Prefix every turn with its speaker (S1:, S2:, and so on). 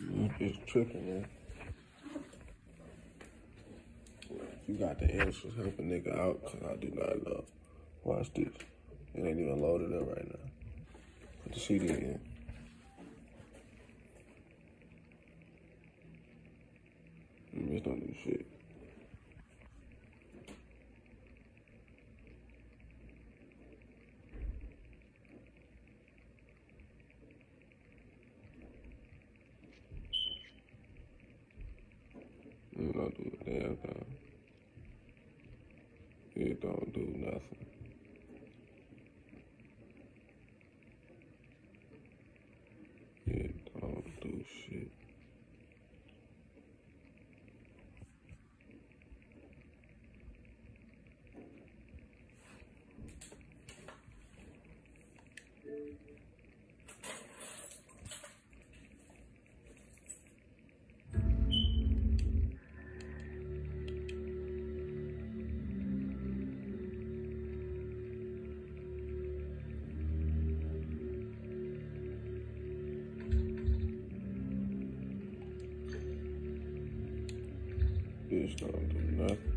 S1: bitch tripping, man. You got the answers. Help a nigga out, cause I do not know. Watch this. It ain't even loaded up right now. Put the CD in. Bitch don't do shit. It don't do a damn thing. It don't do nothing. Bitch don't do nothing.